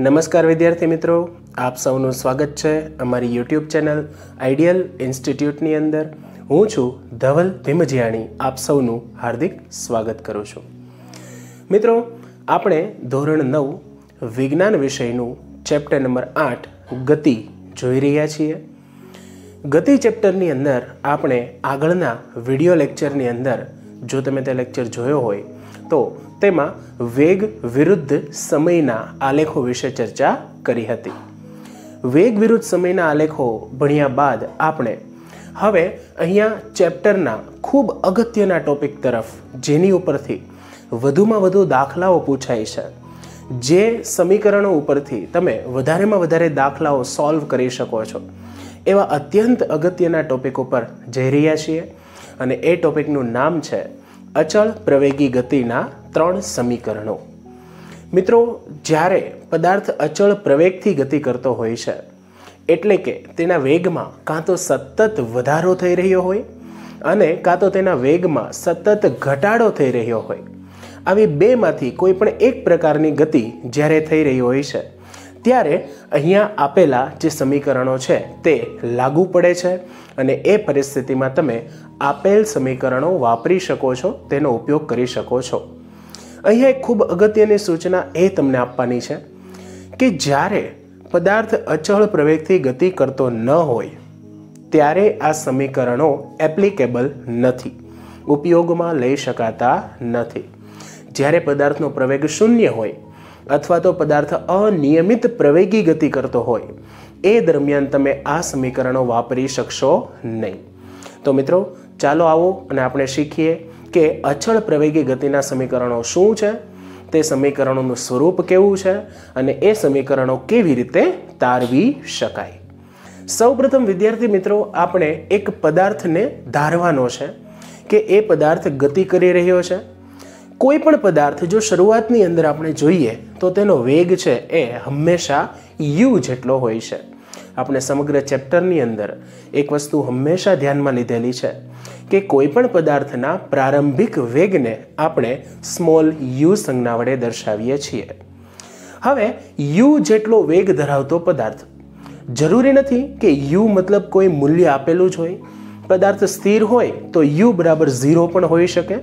નમસ્કાર વિદ્યાર્થી મિત્રો. આપ સૌનું સ્વાગત છે અમારી યુટ્યુબ ચેનલ આઈડિયલ ઇન્સ્ટિટ્યૂટની અંદર. હું છું ધવલ ભીમજિયાણી. આપ સૌનું હાર્દિક સ્વાગત કરું છું. મિત્રો, આપણે ધોરણ નવ વિજ્ઞાન વિષયનું ચેપ્ટર નંબર આઠ ગતિ જોઈ રહ્યા છીએ. ગતિ ચેપ્ટરની અંદર આપણે આગળના વિડિયો લેક્ચરની અંદર, જો તમે તે લેક્ચર જોયો હોય, તો તેમાં વેગ વિરુદ્ધ સમયના આલેખો વિશે ચર્ચા કરી હતી. વેગ વિરુદ્ધ સમયના આલેખો ભણ્યા બાદ આપણે હવે અહીંયા ચેપ્ટરના ખૂબ અગત્યના ટોપિક તરફ જેની ઉપરથી વધુમાં વધુ દાખલાઓ પૂછાય છે. જે સમીકરણો ઉપરથી તમે વધારેમાં વધારે દાખલાઓ સોલ્વ કરી શકો છો. એવા અત્યંત અગત્યના ટોપિક ઉપર જઈ રહ્યા છીએ અને એ ટોપિકનું નામ છે અચળ પ્રવેગી ગતિના ત્રણ સમીકરણો. મિત્રો, જ્યારે પદાર્થ અચળ પ્રવેગથી ગતિ કરતો હોય છે, એટલે કે તેના વેગમાં કાં તો સતત વધારો થઈ રહ્યો હોય અને કાં તો તેના વેગમાં સતત ઘટાડો થઈ રહ્યો હોય, આવી બેમાંથી કોઈ પણ એક પ્રકારની ગતિ જ્યારે થઈ રહી હોય છે, ત્યારે અહીંયા આપેલા જે સમીકરણો છે તે લાગુ પડે છે અને એ પરિસ્થિતિમાં તમે આપેલ સમીકરણો વાપરી શકો છો, તેનો ઉપયોગ કરી શકો છો. અહીંયા એક ખૂબ અગત્યની સૂચના એ તમને આપવાની છે કે જ્યારે પદાર્થ અચળ પ્રવેગથી ગતિ કરતો ન હોય, ત્યારે આ સમીકરણો એપ્લિકેબલ નથી, ઉપયોગમાં લઈ શકાતા નથી. જ્યારે પદાર્થનો પ્રવેગ શૂન્ય હોય અથવા તો પદાર્થ અનિયમિત પ્રવેગી ગતિ કરતો હોય, એ દરમિયાન તમે આ સમીકરણો વાપરી શકશો નહીં. તો મિત્રો, ચાલો આવો અને આપણે શીખીએ કે અચળ પ્રવેગી ગતિના સમીકરણો શું છે? તે સમીકરણોનું સ્વરૂપ કેવું છે? અને એ સમીકરણો કેવી રીતે તારવી શકાય? સૌપ્રથમ વિદ્યાર્થી મિત્રો, આપણે એક પદાર્થને ધારવાનો છે કે એ પદાર્થ ગતિ કરી રહ્યો છે. કોઈ પણ પદાર્થ જો શરૂઆતની અંદર આપણે જોઈએ, તો તેનો વેગ છે એ હંમેશા યુ જેટલો હોય છે. આપણે સમગ્ર ચેપ્ટરની અંદર એક વસ્તુ હંમેશા ધ્યાનમાં લીધેલી છે. કે કોઈ પણ પદાર્થના પ્રારંભિક વેગને આપણે સ્મોલ યુ સંજ્ઞા વડે દર્શાવીએ છીએ. હવે, યુ જેટલો વેગ ધરાવતો પદાર્થ. જરૂરી નથી કે યુ મતલબ કોઈ મૂલ્ય આપેલું જ હોય. પદાર્થ સ્થિર હોય તો યુ બરાબર ઝીરો પણ હોઈ શકે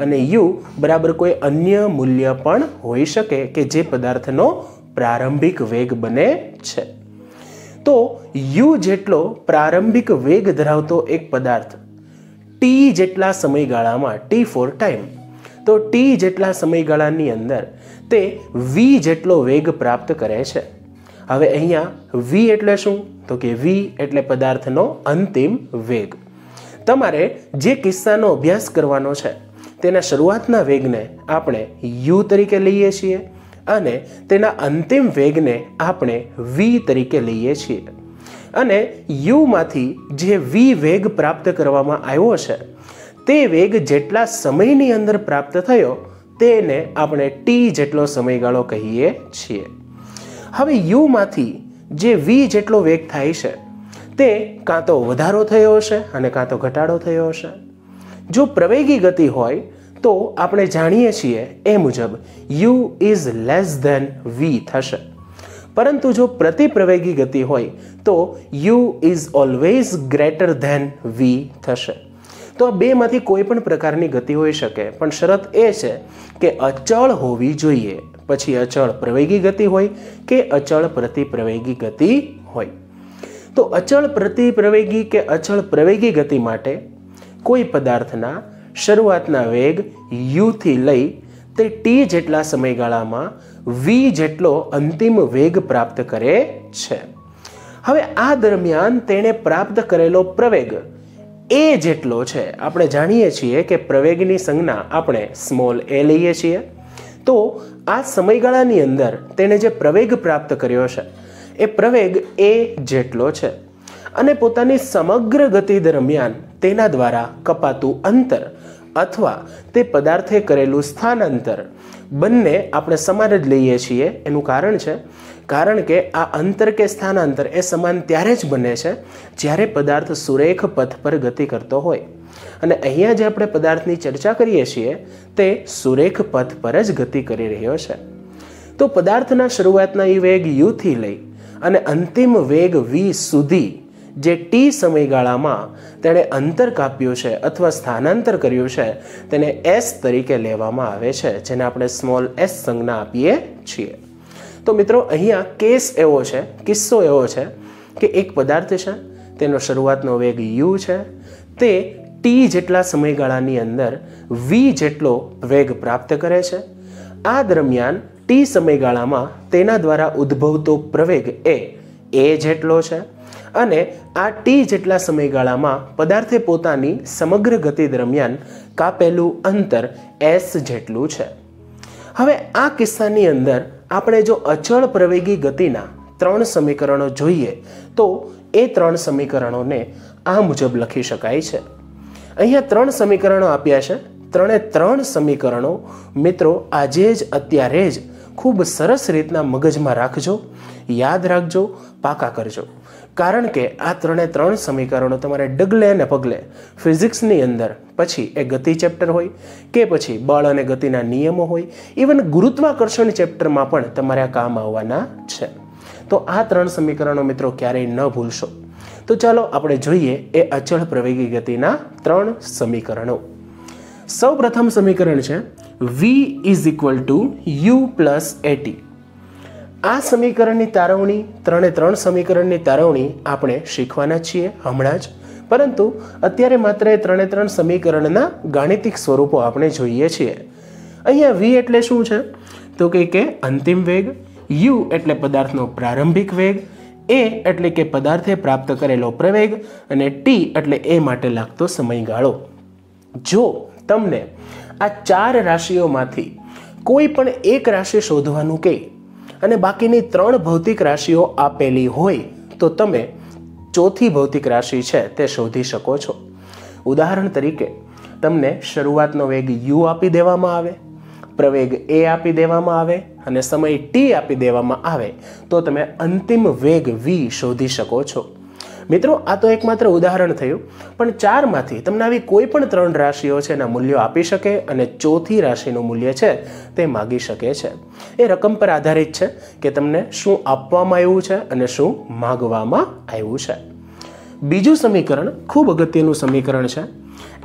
અને યુ બરાબર કોઈ અન્ય મૂલ્ય પણ હોઈ શકે કે જે પદાર્થનો પ્રારંભિક વેગ બને છે. તો યુ જેટલો પ્રારંભિક વેગ ધરાવતો એક પદાર્થ ટી જેટલા સમયગાળામાં ટી ફોર ટાઈમ તો ટી જેટલા સમયગાળાની અંદર તે વી જેટલો વેગ પ્રાપ્ત કરે છે. હવે અહીંયા વી એટલે શું? તો કે વી એટલે પદાર્થનો અંતિમ વેગ. તમારે જે કિસ્સાનો અભ્યાસ કરવાનો છે, તેના શરૂઆતના વેગને આપણે યુ તરીકે લઈએ છીએ અને તેના અંતિમ વેગને આપણે વી તરીકે લઈએ છીએ. અને યુમાંથી જે વી વેગ પ્રાપ્ત કરવામાં આવ્યો છે તે વેગ જેટલા સમયની અંદર પ્રાપ્ત થયો, તેને આપણે ટી જેટલો સમયગાળો કહીએ છીએ. હવે યુમાંથી જે વી જેટલો વેગ થાય છે, તે કાં તો વધારો થયો હશે અને કાં તો ઘટાડો થયો હશે. જો પ્રવેગી ગતિ હોય, તો આપણે જાણીએ છીએ એ મુજબ u is less than v થશે. પરંતુ જો પ્રતિપ્રવેગી ગતિ હોય, તો u is always greater than v થશે. તો આ બેમાંથી કોઈ પણ પ્રકારની ગતિ હોઈ શકે, પણ શરત એ છે કે અચળ હોવી જોઈએ. પછી અચળ પ્રવેગી ગતિ હોય કે અચળ પ્રતિપ્રવેગી ગતિ હોય. તો અચળ પ્રતિપ્રવેગી કે અચળ પ્રવેગી ગતિ માટે કોઈ પદાર્થના શરૂઆતના વેગ યુથી લઈ તે ટી જેટલા સમયગાળામાં વી જેટલો અંતિમ વેગ પ્રાપ્ત કરે છે. હવે આ દરમિયાન તેણે પ્રાપ્ત કરેલો પ્રવેગ એ જેટલો છે. આપણે જાણીએ છીએ કે પ્રવેગની સંજ્ઞા આપણે સ્મોલ એ લઈએ છીએ. તો આ સમયગાળાની અંદર તેણે જે પ્રવેગ પ્રાપ્ત કર્યો છે, એ પ્રવેગ એ જેટલો છે અને પોતાની સમગ્ર ગતિ દરમિયાન તેના દ્વારા કપાતું અંતર અથવા તે પદાર્થે કરેલું સ્થાનાંતર બંને આપણે સમાન જ લઈએ છીએ. એનું કારણ છે, કારણ કે આ અંતર કે સ્થાનાંતર એ સમાન ત્યારે જ બને છે જ્યારે પદાર્થ સુરેખ પથ પર ગતિ કરતો હોય. અને અહીંયા જે આપણે પદાર્થની ચર્ચા કરીએ છીએ તે સુરેખ પથ પર જ ગતિ કરી રહ્યો છે. તો પદાર્થના શરૂઆતના એ વેગ યુથી લઈ અને અંતિમ વેગ વી સુધી જે ટી સમયગાળામાં તેણે અંતર કાપ્યું છે અથવા સ્થાનાંતર કર્યું છે, તેને એસ તરીકે લેવામાં આવે છે, જેને આપણે સ્મોલ એસ સંજ્ઞા આપીએ છીએ. તો મિત્રો, અહીંયા કેસ એવો છે, કિસ્સો એવો છે કે એક પદાર્થ છે, તેનો શરૂઆતનો વેગ યુ છે, તે ટી જેટલા સમયગાળાની અંદર વી જેટલો વેગ પ્રાપ્ત કરે છે. આ દરમિયાન ટી સમયગાળામાં તેના દ્વારા ઉદ્ભવતો પ્રવેગ એ એ જેટલો છે અને આ ટી જેટલા સમયગાળામાં પદાર્થે પોતાની સમગ્ર ગતિ દરમિયાન કાપેલું અંતર એસ જેટલું છે. હવે આ કિસ્સાની અંદર આપણે જો અચળ પ્રવેગી ગતિના ત્રણ સમીકરણો જોઈએ, તો એ ત્રણ સમીકરણોને આ મુજબ લખી શકાય છે. અહીંયા ત્રણ સમીકરણો આપ્યા છે. ત્રણે ત્રણ સમીકરણો મિત્રો આજે જ અત્યારે જ ખૂબ સરસ રીતના મગજમાં રાખજો, યાદ રાખજો, પાકા કરજો. કારણ કે આ ત્રણે ત્રણ સમીકરણો તમારે ડગલે અને પગલે ફિઝિક્સની અંદર, પછી એ ગતિ ચેપ્ટર હોય કે પછી બળ અને ગતિના નિયમો હોય, ઇવન ગુરુત્વાકર્ષણ ચેપ્ટરમાં પણ તમારે આ કામ આવવાના છે. તો આ ત્રણ સમીકરણો મિત્રો ક્યારેય ન ભૂલશો. તો ચાલો આપણે જોઈએ એ અચળ પ્રવેગી ગતિના ત્રણ સમીકરણો. સૌ પ્રથમ સમીકરણ છે v is equal to u plus a t આ સમીકરણની તારવણી, ત્રણે ત્રણ સમીકરણની તારવણી આપણે શીખવાના છીએ હમણાં જ. પરંતુ અત્યારે માત્ર એ ત્રણે ત્રણ સમીકરણના ગાણિતિક સ્વરૂપો આપણે જોઈએ છીએ. અહીંયા વી એટલે શું છે? તો કે કે અંતિમ વેગ યુ એટલે પદાર્થનો પ્રારંભિક વેગ એ એટલે કે પદાર્થે પ્રાપ્ત કરેલો પ્રવેગ, અને ટી એટલે એ માટે લાગતો સમયગાળો. જો તમને આ ચાર રાશિઓમાંથી કોઈ પણ એક રાશિ શોધવાનું કહે અને બાકીની ત્રણ ભૌતિક રાશિઓ આપેલી હોય તો તમે ચોથી ભૌતિક રાશિ છે તે શોધી શકો છો. ઉદાહરણ તરીકે તમને શરૂઆતનો વેગ યુ આપી દેવામાં આવે, પ્રવેગ એ આપી દેવામાં આવે અને સમય ટી આપી દેવામાં આવે તો તમે અંતિમ વેગ વી શોધી શકો છો. મિત્રો, આ તો એકમાત્ર ઉદાહરણ થયું. પણ ચારમાંથી તમને આવી કોઈ પણ ત્રણ રાશિઓ છે એના મૂલ્યો આપી શકે અને ચોથી રાશિનું મૂલ્ય છે તે માગી શકે છે. એ રકમ પર આધારિત છે કે તમને શું આપવામાં આવ્યું છે અને શું માગવામાં આવ્યું છે. બીજું સમીકરણ ખૂબ અગત્યનું સમીકરણ છે.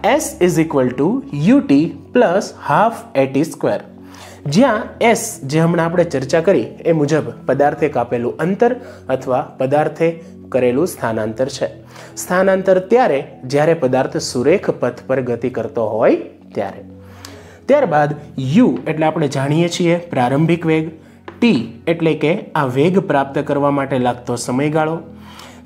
S is equal to u t plus half a t square જ્યાં એસ જે હમણાં આપણે ચર્ચા કરી, એ મુજબ પદાર્થે કાપેલું અંતર અથવા પદાર્થે કરેલું સ્થાનાંતર છે. સ્થાનાંતર ત્યારે જ્યારે પદાર્થ સુરેખ પથ પર ગતિ કરતો હોય ત્યારે. ત્યારબાદ યુ એટલે આપણે જાણીએ છીએ પ્રારંભિક વેગ. ટી એટલે કે આ વેગ પ્રાપ્ત કરવા માટે લાગતો સમયગાળો.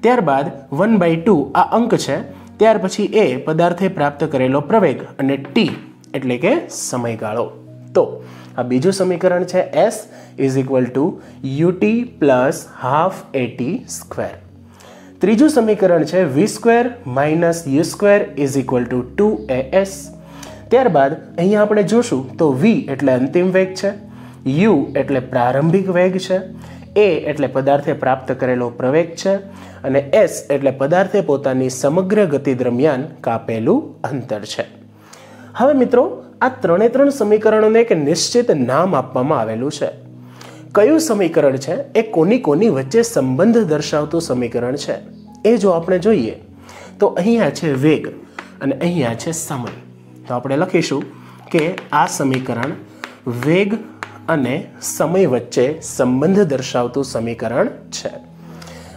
ત્યારબાદ વન બાય ટુ આ અંક છે. ત્યાર પછી એ પદાર્થે પ્રાપ્ત કરેલો પ્રવેગ અને ટી એટલે કે સમયગાળો. તો આ બીજું સમીકરણ છે s is equal to u t plus half a t square ત્રીજું સમીકરણ છે v square minus u square is equal to two a s ત્યારબાદ અહીંયા આપણે જોશું તો વી એટલે અંતિમ વેગ છે યુ એટલે પ્રારંભિક વેગ છે એ એટલે પદાર્થે પ્રાપ્ત કરેલો પ્રવેગ છે, અને એસ એટલે પદાર્થે પોતાની સમગ્ર ગતિ દરમિયાન કાપેલું અંતર છે. હવે મિત્રો, આ ત્રણે ત્રણ સમીકરણોને એક નિશ્ચિત નામ આપવામાં આવેલું છે. કયું સમીકરણ છે? એ કોની કોની વચ્ચે સંબંધ દર્શાવતું સમીકરણ છે. એ જો આપણે જોઈએ, તો અહીંયા છે વેગ અને અહીંયા છે સમય. તો આપણે લખીશું કે આ સમીકરણ વેગ અને સમય વચ્ચે સંબંધ દર્શાવતું સમીકરણ છે.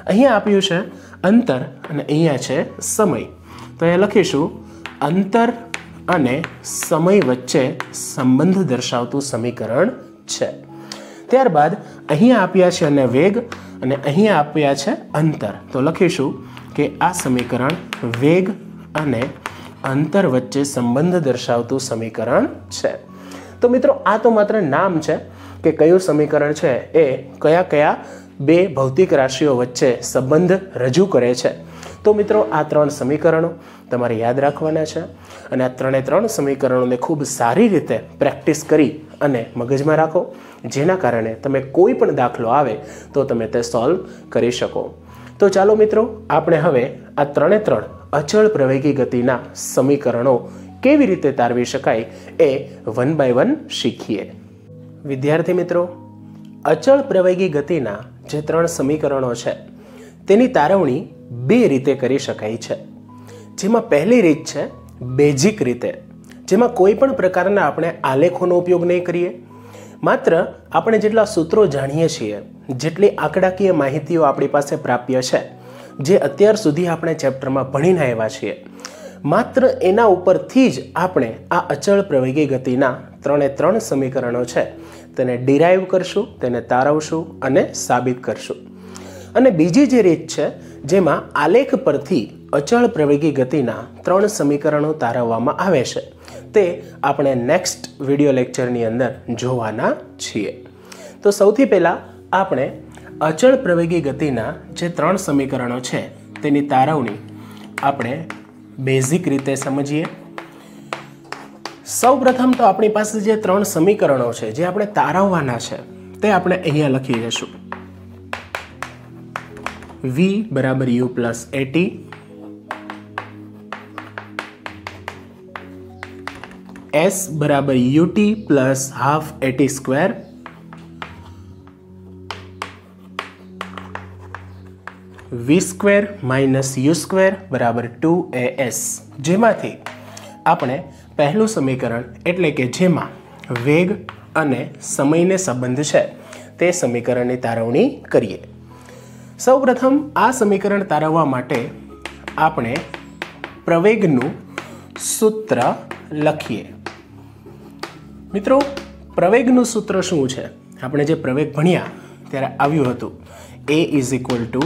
અહીંયા આપ્યું છે અંતર અને અહીંયા છે સમય. તો એ લખીશું, અંતર અને સમય વચ્ચે સંબંધ દર્શાવતું સમીકરણ છે. ત્યારબાદ અહીંયા આપ્યા છે અને વેગ અને અહીંયા આપ્યા છે અંતર. તો લખીશું કે આ સમીકરણ વેગ અને અંતર વચ્ચે સંબંધ દર્શાવતું સમીકરણ છે. તો મિત્રો, આ તો માત્ર નામ છે કે કયું સમીકરણ છે એ કયા કયા બે ભૌતિક રાશિઓ વચ્ચે સંબંધ રજૂ કરે છે. તો મિત્રો, આ ત્રણ સમીકરણો તમારે યાદ રાખવાના છે અને આ ત્રણે ત્રણ સમીકરણોને ખૂબ સારી રીતે પ્રેક્ટિસ કરી અને મગજમાં રાખો. જેના કારણે તમે કોઈ પણ દાખલો આવે તો તમે તે સોલ્વ કરી શકો. તો ચાલો મિત્રો, આપણે હવે આ ત્રણે ત્રણ અચળ પ્રવેગી ગતિના સમીકરણો કેવી રીતે તારવી શકાય એ વન બાય વન શીખીએ. વિદ્યાર્થી મિત્રો, અચળ પ્રવેગી ગતિના જે ત્રણ સમીકરણો છે, તેની તારવણી બે રીતે કરી શકાય છે. જેમાં પહેલી રીત છે, બેઝિક રીતે. જેમાં કોઈ પણ પ્રકારના આપણે આલેખોનો ઉપયોગ નહીં કરીએ. માત્ર આપણે જેટલા સૂત્રો જાણીએ છીએ, જેટલી આંકડાકીય માહિતીઓ આપણી પાસે પ્રાપ્ય છે, જે અત્યાર સુધી આપણે ચેપ્ટરમાં ભણીને આવ્યા છીએ. માત્ર એના ઉપરથી જ આપણે આ અચળ પ્રવેગી ગતિના ત્રણે ત્રણ સમીકરણો છે, તેને ડિરાઈવ કરશું, તેને તારવશું અને સાબિત કરશું. અને બીજી જે રીત છે, જેમાં આલેખ પરથી અચળ પ્રવેગી ગતિના ત્રણ સમીકરણો તારવવામાં આવે છે. તે આપણે નેક્સ્ટ વીડિયો લેક્ચરની અંદર જોવાના છીએ. તો સૌથી પહેલાં આપણે અચળ પ્રવેગી ગતિના જે ત્રણ સમીકરણો છે તેની તારવણી આપણે બેઝિક રીતે સમજીએ. સૌ પ્રથમ તો આપણી પાસે જે ત્રણ સમીકરણો છે, જે આપણે તારવવાના છે, તે આપણે અહીંયા લખી દઈશું. વી બરાબર u plus a t s બરાબર u t plus half a t square v square minus u square બરાબર ટુ એ એસ જેમાંથી આપણે પહેલું સમીકરણ એટલે કે જેમાં વેગ અને સમયને સંબંધ છે, તે સમીકરણની તારવણી કરીએ. સૌપ્રથમ આ સમીકરણ તારવવા માટે આપણે પ્રવેગનું સૂત્ર લખીએ. મિત્રો, પ્રવેગનું સૂત્ર શું છે? આપણે જે પ્રવેગ ભણ્યા ત્યારે આવ્યું હતું. A is equal to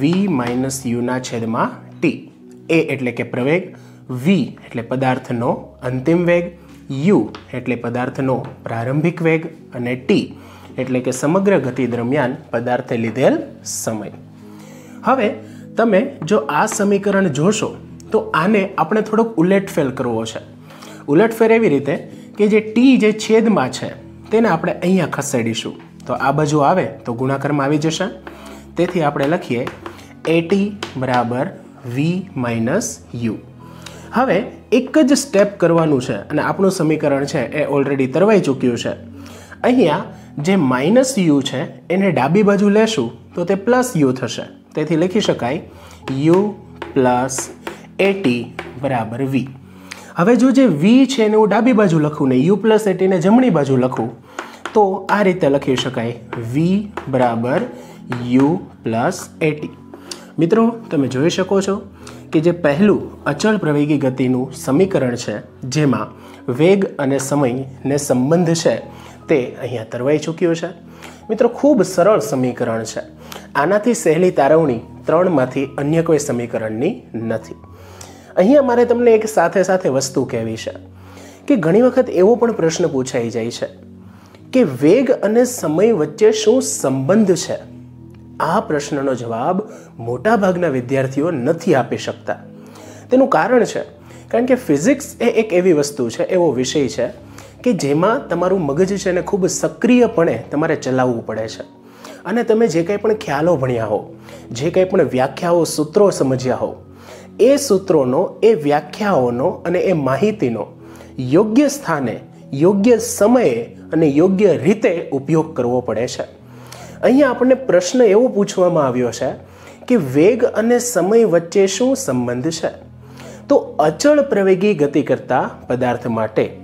v minus યુના છેદમાં ટી એ એટલે કે પ્રવેગ વી એટલે પદાર્થનો અંતિમ વેગ યુ એટલે પદાર્થનો પ્રારંભિક વેગ અને ટી એટલે કે સમગ્ર ગતિ દરમિયાન પદાર્થે લીધેલ સમય. હવે તમે જો આ સમીકરણ જોશો, તો આને આપણે થોડોક ઉલેટફેર કરવો છે. ઉલટફેર એવી રીતે કે જે ટી જે છેદમાં છે, તેને આપણે અહીંયા ખસેડીશું. તો આ બાજુ આવે તો ગુણાકારમાં આવી જશે. તેથી આપણે લખીએ એટી બરાબર વી માઇનસ યુ હવે એક જ સ્ટેપ કરવાનું છે અને આપણું સમીકરણ છે એ ઓલરેડી તરવાઈ ચૂક્યું છે. અહીંયા જે માઇનસ યુ છે, એને ડાબી બાજુ લેશું તો તે પ્લસ યુ થશે. તેથી લખી શકાય યુ પ્લસ એટી બરાબર વી હવે જો જે વી છે એને હું ડાબી બાજુ લખું ને યુ પ્લસ એટીને જમણી બાજુ લખું, તો આ રીતે લખી શકાય. વી બરાબર યુ પ્લસ એટી મિત્રો, તમે જોઈ શકો છો કે જે પહેલું અચળ પ્રવેગી ગતિનું સમીકરણ છે, જેમાં વેગ અને સમયને સંબંધ છે, તે અહીંયા તરવાઈ ચૂક્યું છે. મિત્રો, ખૂબ સરળ સમીકરણ છે. આનાથી સહેલી તારવણી ત્રણમાંથી અન્ય કોઈ સમીકરણની નથી. અહીંયા મારે તમને એક સાથે સાથે વસ્તુ કહેવી છે કે ઘણી વખત એવો પણ પ્રશ્ન પૂછાઈ જાય છે કે વેગ અને સમય વચ્ચે શું સંબંધ છે? આ પ્રશ્નનો જવાબ મોટાભાગના વિદ્યાર્થીઓ નથી આપી શકતા. તેનું કારણ છે, કારણ કે ફિઝિક્સ એ એક એવી વસ્તુ છે, એવો વિષય છે કે જેમાં તમારું મગજ છે એને ખૂબ સક્રિયપણે તમારે ચલાવવું પડે છે. અને તમે જે કંઈ પણ ખ્યાલો ભણ્યા હો, જે કંઈ પણ વ્યાખ્યાઓ સૂત્રો સમજ્યા હો એ સૂત્રોનો, એ વ્યાખ્યાઓનો અને એ માહિતીનો યોગ્ય સ્થાને, યોગ્ય સમયે અને યોગ્ય રીતે ઉપયોગ કરવો પડે છે. અહીંયા આપણને પ્રશ્ન એવો પૂછવામાં આવ્યો છે કે વેગ અને સમય વચ્ચે શું સંબંધ છે? તો અચળ પ્રવેગી ગતિ કરતા પદાર્થ માટે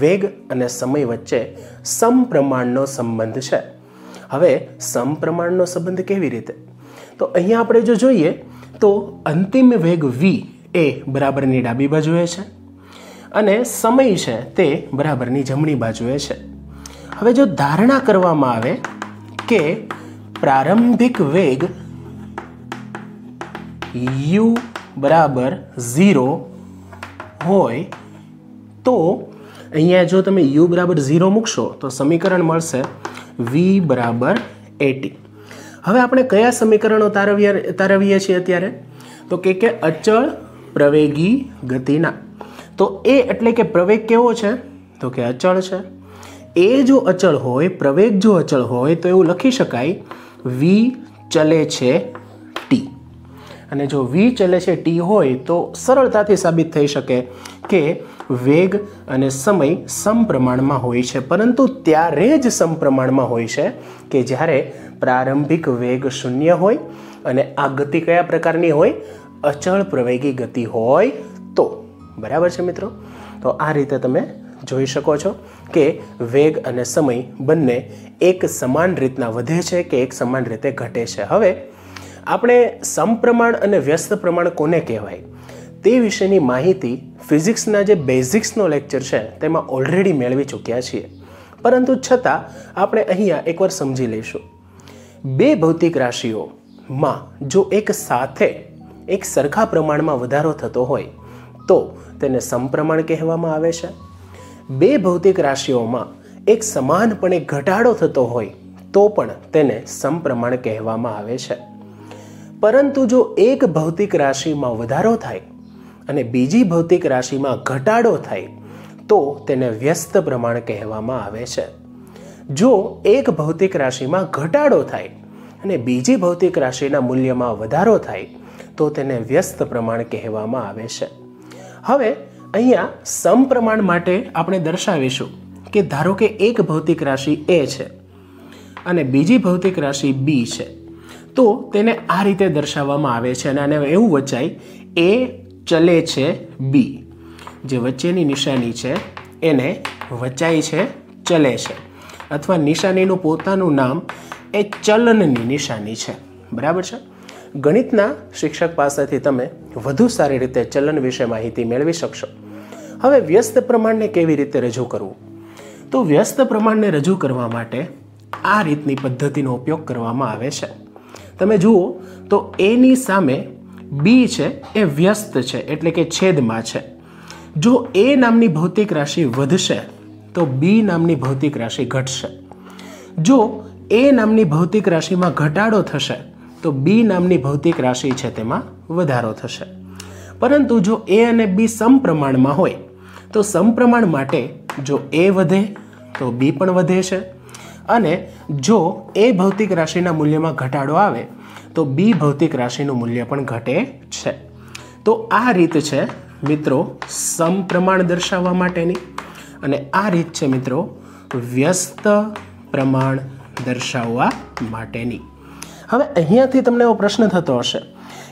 વેગ અને સમય વચ્ચે સમપ્રમાણનો સંબંધ છે. હવે સમપ્રમાણનો સંબંધ કેવી રીતે? તો અહીંયા આપણે જો જોઈએ તો અંતિમ વેગ વી એ બરાબરની ડાબી બાજુએ છે અને સમય છે તે બરાબરની જમણી બાજુએ છે. હવે જો ધારણા કરવામાં આવે કે પ્રારંભિક વેગ યુ બરાબર ઝીરો હોય તો અહીંયા જો તમે યુ બરાબર ઝીરો મૂકશો તો સમીકરણ મળશે વી બરાબર એટી. હવે આપણે કયા સમીકરણો તારવીએ તારવીએ છીએ અત્યારે? તો કે કે અચળ પ્રવેગી ગતિના. તો એ એટલે કે પ્રવેગ કેવો છે? તો કે અચળ છે. એ જો અચળ હોય, પ્રવેગ જો અચળ હોય, તો એવું લખી શકાય વી ચલે છે ટી અને જો વી ચલે છે ટી હોય, તો સરળતાથી સાબિત થઈ શકે કે વેગ અને સમય સમપ્રમાણમાં હોય છે. પરંતુ ત્યારે જ સમપ્રમાણમાં હોય છે કે જ્યારે પ્રારંભિક વેગ શૂન્ય હોય અને આ ગતિ કયા પ્રકારની હોય? અચળ પ્રવેગી ગતિ હોય તો. બરાબર છે મિત્રો? તો આ રીતે તમે જોઈ શકો છો કે વેગ અને સમય બંને એક સમાન રીતના વધે છે કે એક સમાન રીતે ઘટે છે. હવે આપણે સમપ્રમાણ અને વ્યસ્ત પ્રમાણ કોને કહેવાય? તે વિશેની માહિતી ફિઝિક્સના જે બેઝિક્સનો લેક્ચર છે તેમાં ઓલરેડી મેળવી ચૂક્યા છીએ. પરંતુ છતાં આપણે અહીંયા એકવાર સમજી લઈશું. બે ભૌતિક રાશિઓમાં જો એક સાથે એક સરખા પ્રમાણમાં વધારો થતો હોય, તો તેને સમપ્રમાણ કહેવામાં આવે છે. બે ભૌતિક રાશિઓમાં એક સમાનપણે ઘટાડો થતો હોય, તો પણ તેને સમપ્રમાણ કહેવામાં આવે છે. પરંતુ જો એક ભૌતિક રાશિમાં વધારો થાય અને બીજી ભૌતિક રાશિમાં ઘટાડો થાય, તો તેને વ્યસ્ત પ્રમાણ કહેવામાં આવે છે. જો એક ભૌતિક રાશિમાં ઘટાડો થાય અને બીજી ભૌતિક રાશિના મૂલ્યમાં વધારો થાય, તો તેને વ્યસ્ત પ્રમાણ કહેવામાં આવે છે. હવે અહીંયા સમપ્રમાણ માટે આપણે દર્શાવીશું કે ધારો કે એક ભૌતિક રાશિ એ છે અને બીજી ભૌતિક રાશિ બી છે, તો તેને આ રીતે દર્શાવવામાં આવે છે અને આને એવું વચાય, એ ચલે છે બી. જે વચ્ચેની નિશાની છે, એને વચાય છે, ચલે છે. અથવા નિશાનીનું પોતાનું નામ એ ચલનની નિશાની છે. બરાબર છે? ગણિતના શિક્ષક પાસેથી તમે વધુ સારી રીતે ચલન વિશે માહિતી મેળવી શકશો. હવે વ્યસ્ત પ્રમાણને કેવી રીતે રજૂ કરવું? તો વ્યસ્ત પ્રમાણને રજૂ કરવા માટે આ રીતની પદ્ધતિનો ઉપયોગ કરવામાં આવે છે. તમે જુઓ, તો એની સામે બી છે એ વ્યસ્ત છે, એટલે કે છેદમાં છે. જો એ નામની ભૌતિક રાશિ વધશે તો બી નામની ભૌતિક રાશિ ઘટશે. જો એ નામની ભૌતિક રાશિમાં ઘટાડો થશે, તો બી નામની ભૌતિક રાશિ છે તેમાં વધારો થશે. પરંતુ જો એ અને બી સમપ્રમાણમાં હોય, તો સમપ્રમાણ માટે જો એ વધે, તો બી પણ વધે છે. અને જો એ ભૌતિક રાશિના મૂલ્યમાં ઘટાડો આવે, તો બી ભૌતિક રાશિનું મૂલ્ય પણ ઘટે છે. તો આ રીત છે મિત્રો સમપ્રમાણ દર્શાવવા માટેની. અને આ રીત છે મિત્રો વ્યસ્ત પ્રમાણ દર્શાવવા માટેની. હવે અહીંયાથી તમને એવો પ્રશ્ન થતો હશે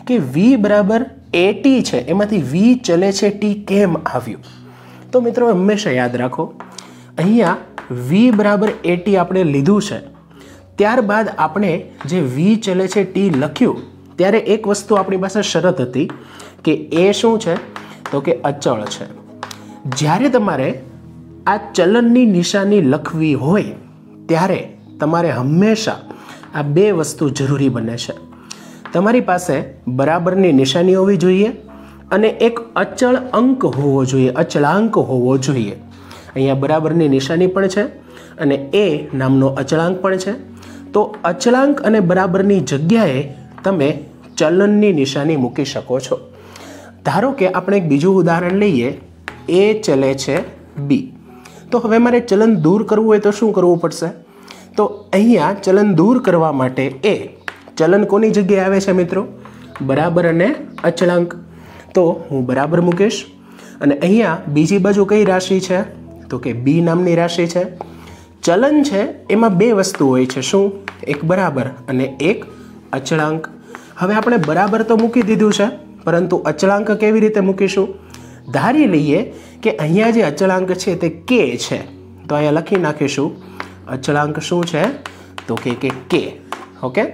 કે વી બરાબર એટી છે, એમાંથી વી ચલે છે ટી કેમ આવ્યું? તો મિત્રો હંમેશા યાદ રાખો, અહીંયા વી બરાબર એટી આપણે લીધું છે, ત્યારબાદ આપણે જે વી ચલે છે ટી લખ્યું, ત્યારે એક વસ્તુ આપણી પાસે શરત હતી કે એ શું છે? તો કે અચળ છે. જ્યારે તમારે આ ચલનની નિશાની લખવી હોય, ત્યારે તમારે હંમેશા આ બે વસ્તુ જરૂરી બને છે. તમારી પાસે બરાબરની નિશાની હોવી જોઈએ અને એક અચળ અંક હોવો જોઈએ, અચળાંક હોવો જોઈએ. અહીંયા બરાબરની નિશાની પણ છે અને એ નામનો અચળાંક પણ છે. તો અચળાંક અને બરાબરની જગ્યાએ તમે ચલનની નિશાની મૂકી શકો છો. ધારો કે આપણે એક બીજું ઉદાહરણ લઈએ. એ ચલે છે બી. તો હવે મારે ચલન દૂર કરવું હોય તો શું કરવું પડશે? તો અહીંયા ચલન દૂર કરવા માટે એ ચલન કોની જગ્યાએ આવે છે મિત્રો? બરાબર અને અચળાંક. તો હું બરાબર મૂકીશ. અને અહીંયા બીજી બાજુ કઈ રાશિ છે? તો કે બી નામની રાશિ છે. ચલન છે એમાં બે વસ્તુ હોય છે. શું? એક બરાબર અને એક અચળાંક. હવે આપણે બરાબર તો મૂકી દીધું છે, પરંતુ અચળાંક કેવી રીતે મૂકીશું? ધારી લઈએ કે અહીંયા જે અચળાંક છે તે કે છે. તો અહીંયા લખી નાખીશું. અચળાંક શું છે? તો કે કે કે ઓકે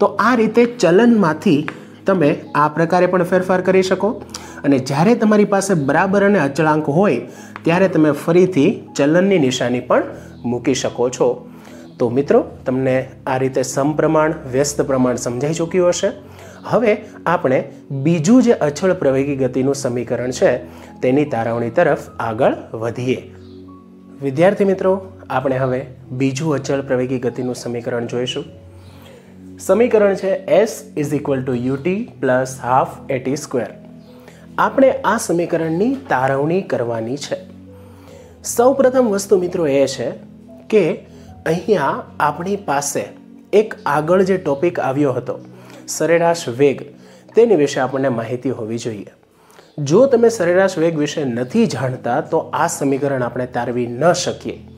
તો આ રીતે ચલનમાંથી તમે આ પ્રકારે પણ ફેરફાર કરી શકો. અને જ્યારે તમારી પાસે બરાબર અને અચળાંક હોય, ત્યારે તમે ફરીથી ચલનની નિશાની પણ મૂકી શકો છો. તો મિત્રો, તમને આ રીતે સમપ્રમાણ, વ્યસ્ત પ્રમાણ સમજાઈ ચૂક્યું હશે. હવે આપણે બીજું જે અચળ પ્રવેગી ગતિનું સમીકરણ છે, તેની તારવણી તરફ આગળ વધીએ. વિદ્યાર્થી મિત્રો, આપણે હવે બીજું અચળ પ્રવેગી ગતિનું સમીકરણ જોઈશું. સમીકરણ છે s is equal to u t plus half a t square આપણે આ સમીકરણની તારવણી કરવાની છે. સૌ પ્રથમ વસ્તુ મિત્રો એ છે કે અહીંયા આપણી પાસે એક આગળ જે ટોપિક આવ્યો હતો સરેરાશ વેગ, તેની વિશે આપણને માહિતી હોવી જોઈએ. જો તમે સરેરાશ વેગ વિશે નથી જાણતા, તો આ સમીકરણ આપણે તારવી ન શકીએ.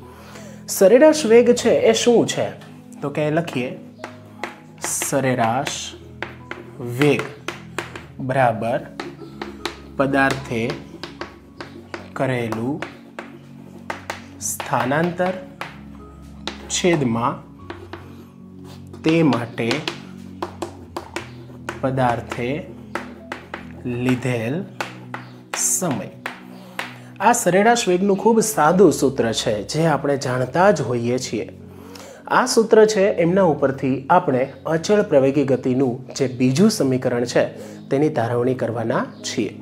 સરેરાશ વેગ છે એ શું છે? તો કે લખીએ. સરેરાશ વેગ બરાબર પદાર્થે કરેલું સ્થાનાંતર છેદમાં તે માટે પદાર્થે લીધેલ સમય. આ સરેરાશ વેગનું ખૂબ સાદું સૂત્ર છે, જે આપણે જાણતા જ હોઈએ છીએ. આ સૂત્ર છે, એમના ઉપરથી આપણે અચળ પ્રવેગી ગતિનું જે બીજું સમીકરણ છે, તેની તારવણી કરવાના છીએ.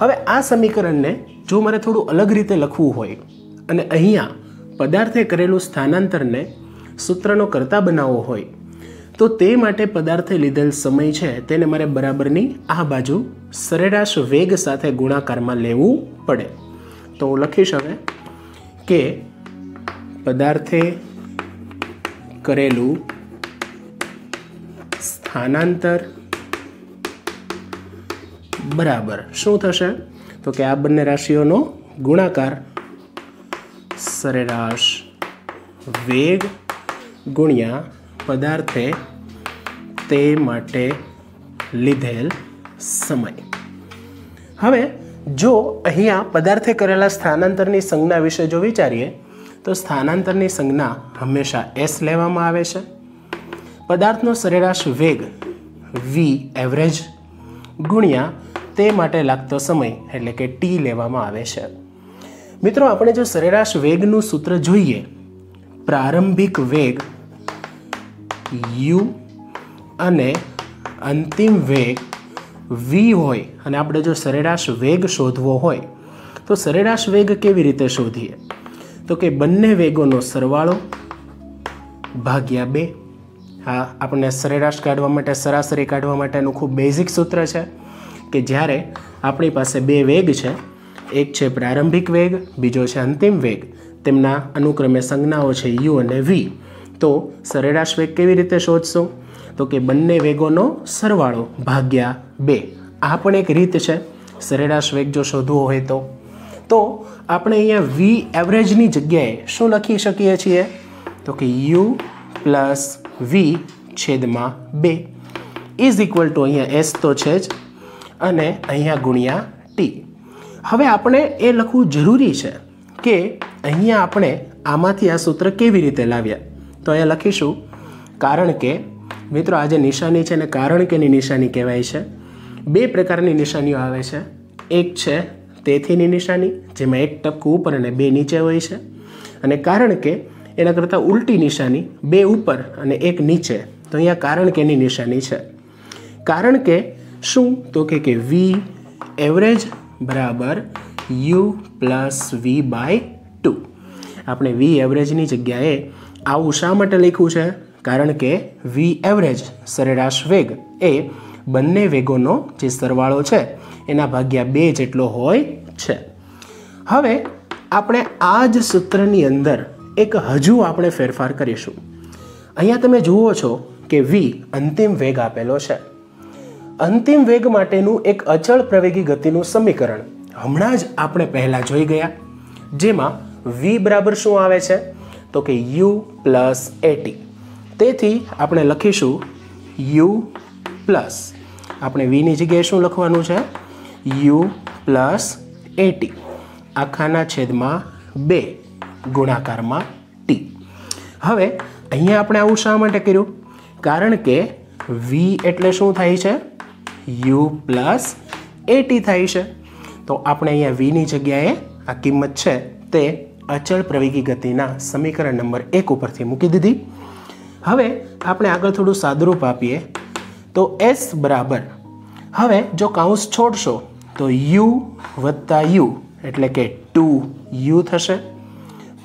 હવે આ સમીકરણને જો મારે થોડું અલગ રીતે લખવું હોય, અને અહીંયા પદાર્થે કરેલું સ્થાનાંતરને સૂત્રનો કરતા બનાવવો હોય તો તે માટે પદાર્થે લીધેલ સમય છે તેને મારે બરાબરની આ બાજુ સરેરાશ વેગ સાથે ગુણાકારમાં લેવું પડે. તો હું લખીશ હવે કે પદાર્થે કરેલું સ્થાનાંતર બરાબર. શું થશે? તો કે આ બંને રાશિઓનો ગુણાકાર સરેરાશ વેગ ગુણ્યા પદાર્થે તે માટે લીધેલ સમય. હવે જો અહીંયા પદાર્થે કરેલા સ્થાનાંતરની સંજ્ઞા વિશે જો વિચારીએ, તો સ્થાનાંતરની સંજ્ઞા હંમેશા એસ લેવામાં આવે છે. પદાર્થનો સરેરાશ વેગ વી એવરેજ ગુણ્યા તે માટે લાગતો સમય, એટલે કે ટી લેવામાં આવે છે. મિત્રો, આપણે જો સરેરાશ વેગનું સૂત્ર જોઈએ, પ્રારંભિક વેગ યુ અને અંતિમ વેગ વી હોય. અને આપણે જો સરેરાશ વેગ શોધવો હોય, તો સરેરાશ વેગ કેવી રીતે શોધીએ? તો કે બંને વેગોનો સરવાળો ભાગ્યા બે. હા, આપણને સરેરાશ કાઢવા માટે, સરાસરી કાઢવા માટેનું ખૂબ બેઝિક સૂત્ર છે કે જ્યારે આપણી પાસે બે વેગ છે, એક છે પ્રારંભિક વેગ, બીજો છે અંતિમ વેગ. તેમના અનુક્રમે સંજ્ઞાઓ છે યુ અને વી. તો સરેરાશ વેગ કેવી રીતે શોધશો? તો કે બંને વેગોનો સરવાળો ભાગ્યા બે. આ પણ એક રીત છે. સરેરાશ વેગ જો શોધવો હોય તો. તો આપણે અહીંયા વી એવરેજની જગ્યાએ શું લખી શકીએ છીએ? તો કે યુ પ્લસ વી છેદમાં બે. ઇઝ ઇક્વલ ટુ અહીંયા એસ તો છે જ. અને અહીંયા ગુણ્યા ટી હવે આપણે એ લખવું જરૂરી છે કે અહીંયા આપણે આમાંથી આ સૂત્ર કેવી રીતે લાવ્યા? તો અહીંયા લખીશું, કારણ કે, મિત્રો આ જે નિશાની છે ને કારણ કેની નિશાની કહેવાય છે? બે પ્રકારની નિશાનીઓ આવે છે. એક છે તેથીની નિશાની, જેમાં એક ટપકું ઉપર અને બે નીચે હોય છે. અને કારણ કે, એના કરતાં ઉલટી નિશાની, બે ઉપર અને એક નીચે. તો અહીંયા કારણ કેની નિશાની છે. કારણ કે શું? તો કે કે વી એવરેજ બરાબર u plus v by two આપણે વી એવરેજની જગ્યાએ આવું શા માટે લખ્યું છે? કારણ કે વી એવરેજ સરેરાશ વેગ એ બંને વેગોનો જે સરવાળો છે, એના ભાગ્યા બે જેટલો હોય છે. હવે આપણે આ જ સૂત્રની અંદર એક હજુ આપણે ફેરફાર કરીશું. અહીંયા તમે જુઓ છો કે વી અંતિમ વેગ આપેલો છે. અંતિમ વેગ માટેનું એક અચળ પ્રવેગી ગતિનું સમીકરણ હમણાં જ આપણે પહેલાં જોઈ ગયા, જેમાં વી બરાબર શું આવે છે? તો કે યુ પ્લસ એટી તેથી આપણે લખીશું યુ પ્લસ. આપણે વીની જગ્યાએ શું લખવાનું છે? યુ પ્લસ એટી આખાના છેદમાં બે ગુણાકારમાં ટી. હવે અહીંયા આપણે આવું શા માટે કર્યું? કારણ કે વી એટલે શું થાય છે? યુ પ્લસ એટી થાય છે. તો આપણે અહીંયા વીની જગ્યાએ આ કિંમત છે તે અચળ પ્રવેગી ગતિના સમીકરણ નંબર એક ઉપરથી મૂકી દીધી. હવે આપણે આગળ થોડું સાદરૂપ આપીએ. તો એસ બરાબર. હવે જો કાઉન્સ છોડશો, તો યુ વત્તા યુ, એટલે કે ટુ યુ થશે.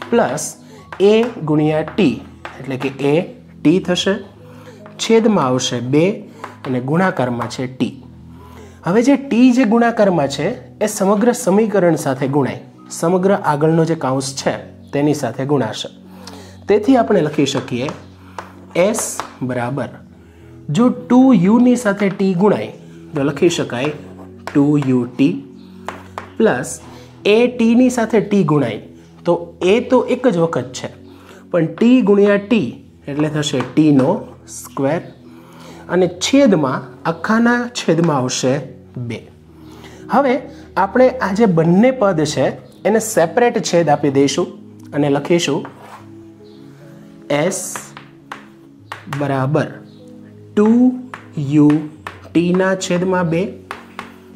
પ્લસ એ ગુણ્યા ટી, એટલે કે એ ટી થશે. છેદમાં આવશે બે, અને ગુણાકારમાં છે ટી. હવે જે ટી જે ગુણાકારમાં છે, એ સમગ્ર સમીકરણ સાથે ગુણાય. સમગ્ર આગળનો જે કાઉન્સ છે, તેની સાથે ગુણાશે. તેથી આપણે લખી શકીએ એસ બરાબર. જો ટુ યુની સાથે ટી ગુણાય, તો લખી શકાય two u t plus a ટીની સાથે ટી ગુણાય, તો એ તો એક જ વખત છે. પણ ટી ગુણ્યા ટી એટલે થશે ટીનો સ્ક્વેર. અને છેદમાં, આખાના છેદમાં આવશે બે. હવે આપણે આ જે બંને પદ છે એને સેપરેટ છેદ આપી દઈશું અને લખીશું એસ બરાબર ટુ યુ ટીના છેદમાં બે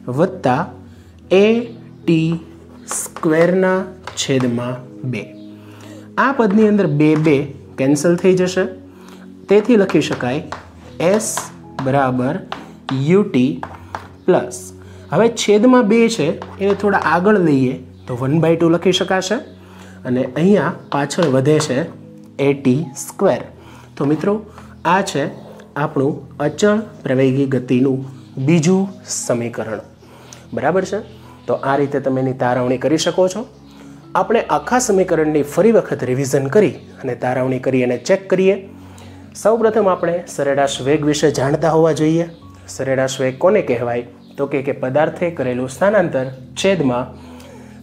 વત્તા એ ટી સ્ક્વેરના છેદમાં બે. આ પદની અંદર બે બે કેન્સલ થઈ જશે. તેથી લખી શકાય એસ બરાબર યુટી પ્લસ હવે છેદમાં બે છે, એને થોડા આગળ લઈએ. તો વન બાય ટુ લખી શકાશે. અને અહીંયા પાછળ વધે છે એટી સ્ક્વેર તો મિત્રો, આ છે આપણું અચળ પ્રવેગી ગતિનું બીજું સમીકરણ. બરાબર છે? તો આ રીતે તમે એની તારવણી કરી શકો છો. આપણે આખા સમીકરણની ફરી વખત રિવિઝન કરી અને તારવણી કરી અને ચેક કરીએ. સૌપ્રથમ આપણે સરેરાશ વેગ વિશે જાણતા હોવા જોઈએ. સરેરાશ વેગ કોને કહેવાય? તો કે પદાર્થે કરેલું સ્થાનાંતર છેદમાં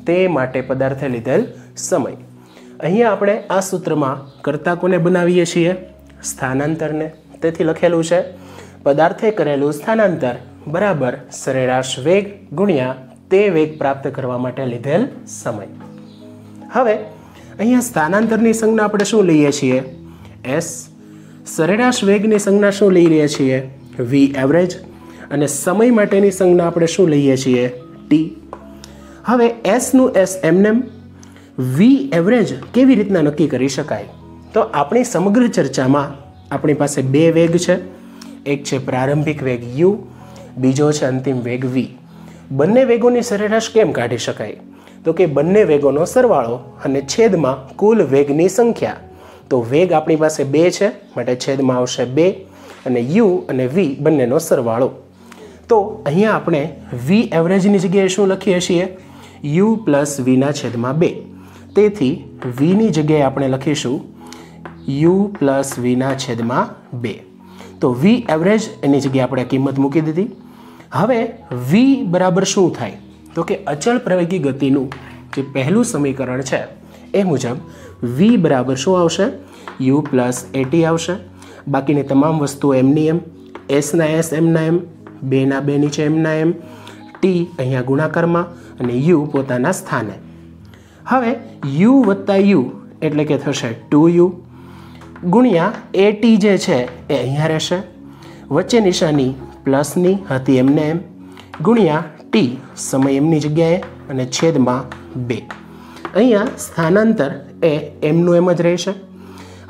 તે માટે પદાર્થે લીધેલ સમય. અહીંયા આપણે આ સૂત્રમાં કરતા કોને બનાવીએ છીએ. સ્થાનાંતરને. તેથી લખેલું છે, પદાર્થે કરેલું સ્થાનાંતર બરાબર સરેરાશ વેગ ગુણ્યા તે વેગ પ્રાપ્ત કરવા માટે લીધેલ સમય. હવે, અહીંયા સ્થાનાંતરની સંજ્ઞા આપણે શું લઈએ છીએ? એસ સરેરાશ વેગની સંજ્ઞા શું લઈ લઈએ છીએ? વી એવરેજ અને સમય માટેની સંજ્ઞા આપણે શું લઈએ છીએ? ટી હવે એસનું એસ એમનેમ વી એવરેજ કેવી રીતના નક્કી કરી શકાય? તો આપણી સમગ્ર ચર્ચામાં આપણી પાસે બે વેગ છે. એક છે પ્રારંભિક વેગ યુ બીજો છે અંતિમ વેગ વી બંને વેગોની સરેરાશ કેમ કાઢી શકાય? તો કે બંને વેગોનો સરવાળો અને છેદમાં કુલ વેગની સંખ્યા. તો વેગ આપણી પાસે બે છે, માટે છેદમાં આવશે બે, અને યુ અને વી બંનેનો સરવાળો. તો અહીંયા આપણે વી એવરેજની જગ્યાએ શું લખીએ છીએ? યુ પ્લસ વીના છેદમાં બે. તેથી વીની જગ્યાએ આપણે લખીશું યુ પ્લસ વીના છેદમાં બે. તો વી એવરેજ એની જગ્યાએ આપણે કિંમત મૂકી દીધી. હવે વી બરાબર શું થાય? તો કે અચળ પ્રવેગી ગતિનું જે પહેલું સમીકરણ છે, એ મુજબ વી બરાબર શું આવશે? યુ પ્લસ એટી આવશે. બાકીની તમામ વસ્તુઓ એમની એમ. એસના એસ એમના એમ બેના બે નીચે એમના એમ ટી અહીંયા ગુણાકારમાં. અને યુ પોતાના સ્થાને. હવે યુ વત્તા યુ એટલે કે થશે ટુ યુ. ગુણ્યા એ ટી જે છે એ અહીંયા રહેશે. વચ્ચે નિશાની પ્લસની હતી એમને એમ. ગુણ્યા ટી સમય એમની જગ્યાએ અને છેદમાં બે. અહીંયા સ્થાનાંતર એ એમનું એમ જ રહેશે.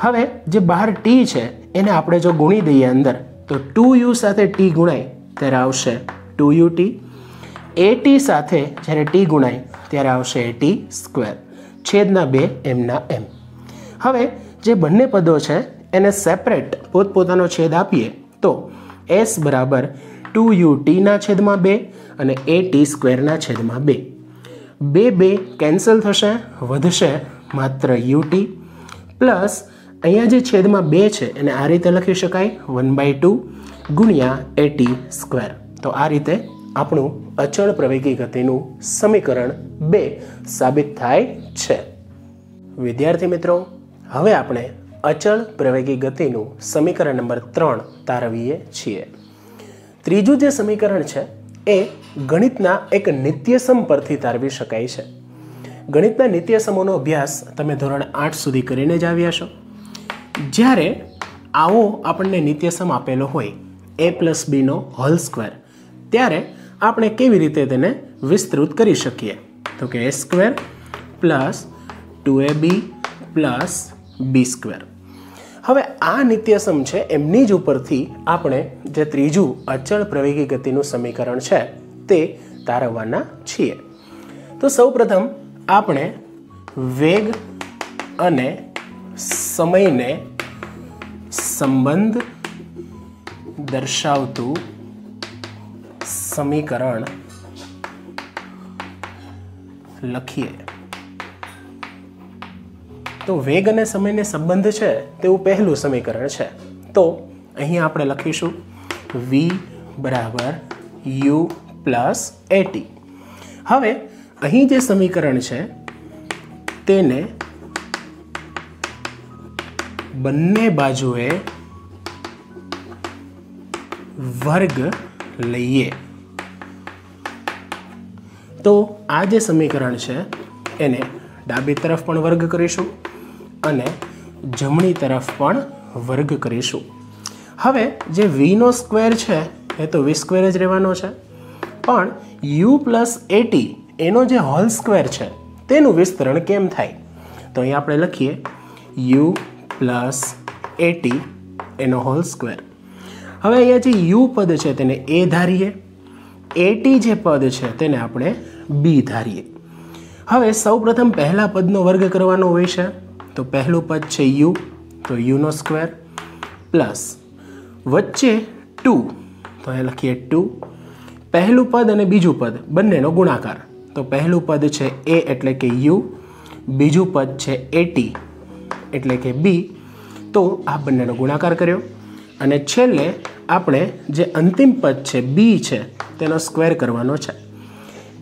હવે જે બહાર ટી છે એને આપણે જો ગુણી દઈએ અંદર, તો ટુ યુ સાથે ટી ગુણાય, ત્યારે આવશે two u t. A t સાથે જ્યારે ટી ગુણાય, ત્યારે આવશે એ ટી સ્ક્વેર. છેદના બે, એમના એમ. હવે જે બંને પદો છે, એને સેપરેટ પોતપોતાનો છેદ આપીએ, તો એસ બરાબર ટુ યુ ટીના છેદમાં બે અને એ ટી સ્ક્વેરના છેદમાં બે. બે બે કેન્સલ થશે, વધશે માત્ર યુટી પ્લસ અહીંયા જે છેદમાં બે છે, એને આ રીતે લખી શકાય વન બાય ટુ ગુણ્યા એટી સ્ક્વેર તો આ રીતે આપણું અચળ પ્રવેગી ગતિનું સમીકરણ બે સાબિત થાય છે. વિદ્યાર્થી મિત્રો, હવે આપણે અચળ પ્રવેગી ગતિનું સમીકરણ નંબર ત્રણ તારવીએ છીએ. ત્રીજું જે સમીકરણ છે, એ ગણિતના એક નિત્યસમ પરથી તારવી શકાય છે. ગણિતના નિત્યસમોનો અભ્યાસ તમે ધોરણ આઠ સુધી કરીને જ આવ્યા છો. જ્યારે આવો આપણને નિત્યસમ આપેલો હોય એ પ્લસ બીનો હોલ સ્ક્વેર ત્યારે આપણે કેવી રીતે તેને વિસ્તૃત કરી શકીએ? તો કે a square plus two a b plus b square હવે આ નિત્યસમ છે, એમની જ ઉપરથી આપણે જે ત્રીજું અચળ પ્રવેગી ગતિનું સમીકરણ છે, તે તારવવાના છીએ. તો સૌપ્રથમ આપણે વેગ અને સમયને સંબંધ દર્શાવતું સમીકરણ લખીએ. તો વેગ અને સમયને સંબંધ છે તેવું પહેલું સમીકરણ છે. તો અહીં આપણે લખીશું વી બરાબર યુ પ્લસ એટી હવે અહીં જે સમીકરણ છે તેને બંને બાજુએ વર્ગ લઈએ. તો આ જે સમીકરણ છે, એને ડાબી તરફ પણ વર્ગ કરીશું અને જમણી તરફ પણ વર્ગ કરીશું. હવે જે વીનો સ્ક્વેર છે, એ તો વી સ્ક્વેર જ રહેવાનો છે. પણ યુ પ્લસ એટી એનો જે હોલ સ્ક્વેર છે, તેનું વિસ્તરણ કેમ થાય? તો અહીં આપણે લખીએ યુ પ્લસ એટી એનો હોલ સ્ક્વેર હવે અહીંયા જે યુ પદ છે, તેને એ ધારીએ. એટી જે પદ છે તેને આપણે બી ધારીએ. હવે સૌપ્રથમ પહેલા પદનો વર્ગ કરવાનો હોય છે. તો પહેલું પદ છે યુ તો યુનો સ્ક્વેર પ્લસ વચ્ચે ટુ તો એ લખીએ ટુ પહેલું પદ અને બીજું પદ, બંનેનો ગુણાકાર. તો પહેલું પદ છે એ એટલે કે યુ બીજું પદ છે એટી એટલે કે બી તો આ બંનેનો ગુણાકાર કર્યો. અને છેલ્લે આપણે જે અંતિમ પદ છે બી છે તેનો સ્ક્વેર કરવાનો છે.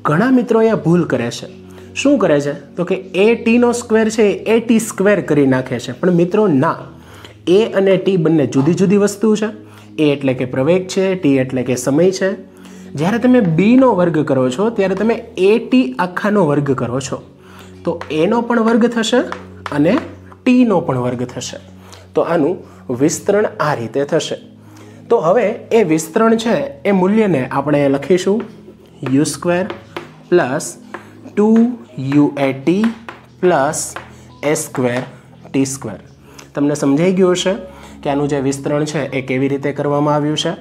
ઘણા મિત્રો અહીંયા ભૂલ કરે છે. શું કરે છે? તો કે એ ટીનો સ્ક્વેર છે એ ટી સ્ક્વેર કરી નાખે છે. પણ મિત્રો, ના. એ અને ટી બંને જુદી જુદી વસ્તુ છે. એ એટલે કે પ્રવેગ છે ટી એટલે કે સમય છે. જ્યારે તમે બીનો વર્ગ કરો છો, ત્યારે તમે એ ટી આખાનો વર્ગ કરો છો. તો એનો પણ વર્ગ થશે અને ટીનો પણ વર્ગ થશે. તો આનું વિસ્તરણ આ રીતે થશે. તો હવે એ વિસ્તરણ છે એ મૂલ્યને આપણે લખીશું. U square plus two u a t plus a square t square તમને સમજાઈ ગયું હશે કે આનું જે વિસ્તરણ છે એ કેવી રીતે કરવામાં આવ્યું છે?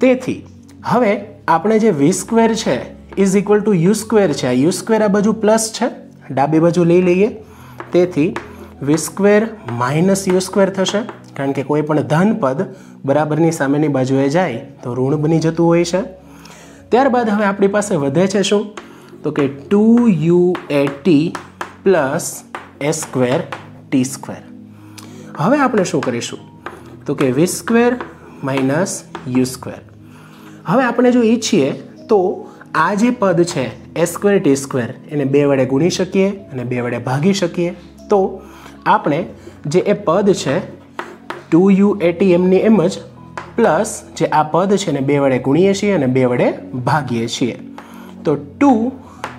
તેથી, હવે આપણે જે વી સ્ક્વેર છે is equal to u square છે યુ સ્ક્વેર આ બાજુ પ્લસ છે, ડાબી બાજુ લઈ લઈએ. તેથી v square minus u square થશે, કારણ કે કોઈ પણ ધન પદ બરાબરની સામેની બાજુએ જાય, તો ઋણ બની જતું હોય છે. ત્યારબાદ હવે આપણી પાસે વધે છે શું? તો કે two u a t plus a square t square. હવે આપણે શું કરીશું? તો કે v square minus u square. હવે આપણે જો ઈચ્છીએ, તો આ જે પદ છે, એ સ્ક્વેર ટી સ્ક્વેર, એને બે વડે ગુણી શકીએ અને બે વડે ભાગી શકીએ. તો આપણે જે એ પદ છે ટુ યુ એટીએમની એમ જ પ્લસ જે આ પદ છે ને બે વડે ગુણીએ છીએ અને બે વડે ભાગીએ છીએ. તો two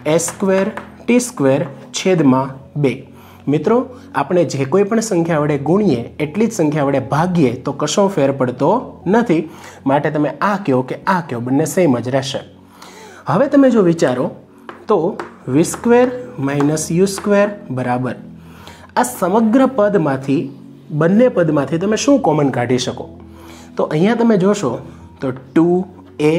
a square t square છેદમાં બે. મિત્રો, આપણે જે કોઈ પણ સંખ્યા વડે ગુણીએ, એટલી જ સંખ્યા વડે ભાગીએ, તો કશો ફેર પડતો નથી. માટે તમે આ કહો કે આ કહો, બંને સેમ જ રહેશે. હવે તમે જો વિચારો, તો v square minus u square બરાબર. આ સમગ્ર પદમાંથી બંને પદમાંથી તમે શું કોમન કાઢી શકો? તો અહીંયા તમે જોશો તો ટુ એ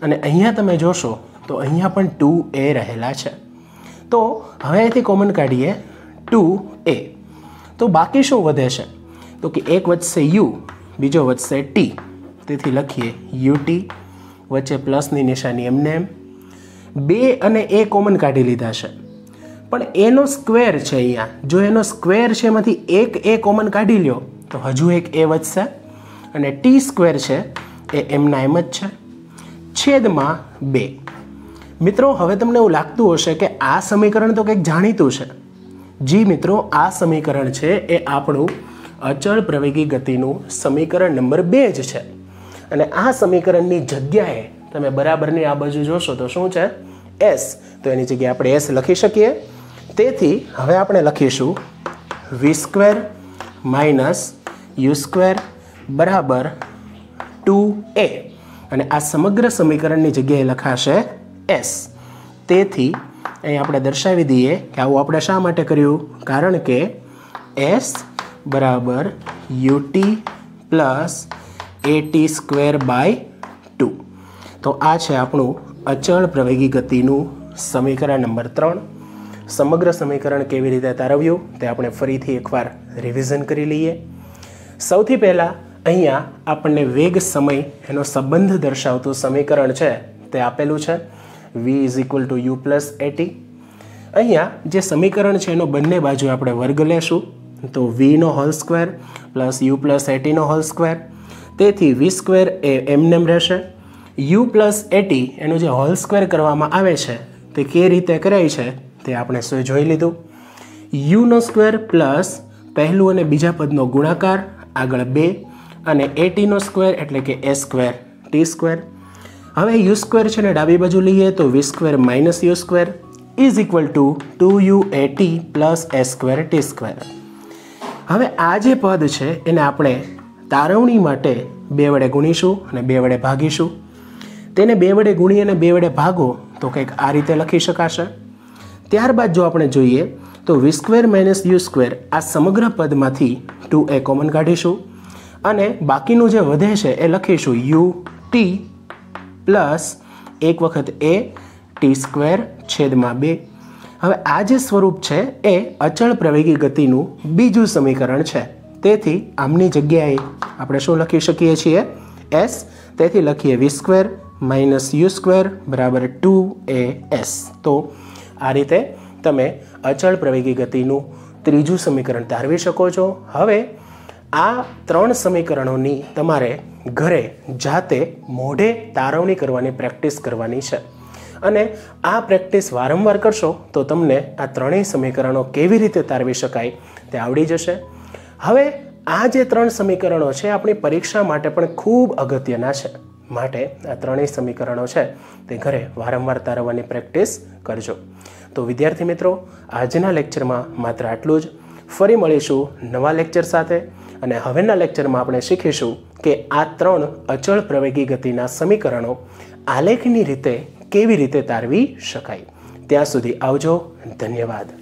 અને અહીંયા તમે જોશો તો અહીંયા પણ ટુ એ રહેલા છે. તો હવે અહીંથી કોમન કાઢીએ ટુ એ તો બાકી શું વધે છે? તો કે એક વધશે યુ બીજો વધશે ટી તેથી લખીએ યુ ટી વચ્ચે પ્લસની નિશાની એમને એમ. બે અને એ કોમન કાઢી લીધા છે. પણ એનો સ્ક્વેર છે અહીંયા. જો એનો સ્ક્વેર છે એમાંથી એક એ કોમન કાઢી લ્યો, તો હજુ એક એ વધશે. અને ટી સ્ક્વેર છે એ એમના એમ જ છે. છેદમાં બે. મિત્રો, હવે તમને એવું લાગતું હશે કે આ સમીકરણ તો કંઈક જાણીતું છે. જી મિત્રો, આ સમીકરણ છે એ આપણું અચળ પ્રવેગી ગતિનું સમીકરણ નંબર બે જ છે. અને આ સમીકરણની જગ્યાએ તમે બરાબરની આ બાજુ જોશો તો શું છે? એસ તો એની જગ્યાએ આપણે એસ લખી શકીએ. તેથી હવે આપણે લખીશું v square minus u square બરાબર ટુ એ અને આ સમગ્ર સમીકરણની જગ્યાએ લખાશે એસ તેથી અહીં આપણે દર્શાવી દઈએ કે આવું આપણે શા માટે કર્યું? કારણ કે એસ બરાબર u t plus a t square by two તો આ છે આપણું અચળ પ્રવેગી ગતિનું સમીકરણ નંબર ત્રણ. સમગ્ર સમીકરણ કેવી રીતે તારવ્યું તે આપણે ફરીથી એકવાર રિવિઝન કરી લઈએ. સૌથી પહેલાં અહીંયા આપણને વેગ સમય એનો સંબંધ દર્શાવતું સમીકરણ છે તે આપેલું છે. V is equal to u plus a t અહીંયા જે સમીકરણ છે એનો બંને બાજુ આપણે વર્ગ લેશું. તો વીનો whole square plus u plus એટીનો whole square તેથી વી સ્ક્વેર એ એમનેમ રહેશે. યુ પ્લસ એટી એનું જે હોલ સ્ક્વેર કરવામાં આવે છે તે કે રીતે કરાય છે? તે આપણે શું જોઈ લીધું. યુનો સ્ક્વેર પ્લસ પહેલું અને બીજા પદનો ગુણાકાર, આગળ બે, અને એટીનો સ્ક્વેર એટલે કે એ સ્ક્વેર, ટી સ્ક્વેર. હવે યુ સ્ક્વેર છે ને ડાબી બાજુ લઈએ તો v square minus u square is equal to two u a t plus a square t square. હવે આ જે પદ છે એને આપણે તારવણી માટે બે વડે ગુણીશું અને બે વડે ભાગીશું. તેને બે વડે ગુણી અને બે વડે ભાગો તો કંઈક આ રીતે લખી શકાશે. ત્યારબાદ જો આપણે જોઈએ તો v square minus u square આ સમગ્ર પદમાંથી ટુ એ કોમન કાઢીશું અને બાકીનું જે વધે છે એ લખીશું યુ ટી પ્લસ એક વખત એ ટી સ્ક્વેર છેદમાં બે. હવે આ જે સ્વરૂપ છે એ અચળ પ્રવેગી ગતિનું બીજું સમીકરણ છે. તેથી આમની જગ્યાએ આપણે શું લખી શકીએ છીએ? એસ તેથી લખીએ v square minus u square બરાબર ટુ એ એસ તો આ રીતે તમે અચળ પ્રવેગી ગતિનું ત્રીજું સમીકરણ તારવી શકો છો. હવે આ ત્રણ સમીકરણોની તમારે ઘરે જાતે મોઢે તારવણી કરવાની પ્રેક્ટિસ કરવાની છે. અને આ પ્રેક્ટિસ વારંવાર કરશો તો તમને આ ત્રણેય સમીકરણો કેવી રીતે તારવી શકાય તે આવડી જશે. હવે આ જે ત્રણ સમીકરણો છે, આપણી પરીક્ષા માટે પણ ખૂબ અગત્યના છે. માટે આ ત્રણેય સમીકરણો છે તે ઘરે વારંવાર તારવવાની પ્રેક્ટિસ કરજો. તો વિદ્યાર્થી મિત્રો, આજના લેક્ચરમાં માત્ર આટલું જ. ફરી મળીશું નવા લેક્ચર સાથે અને હવેના લેક્ચરમાં આપણે શીખીશું કે આ ત્રણ અચળ પ્રવેગી ગતિના સમીકરણો આલેખની રીતે કેવી રીતે તારવી શકાય. ત્યાં સુધી આવજો. ધન્યવાદ.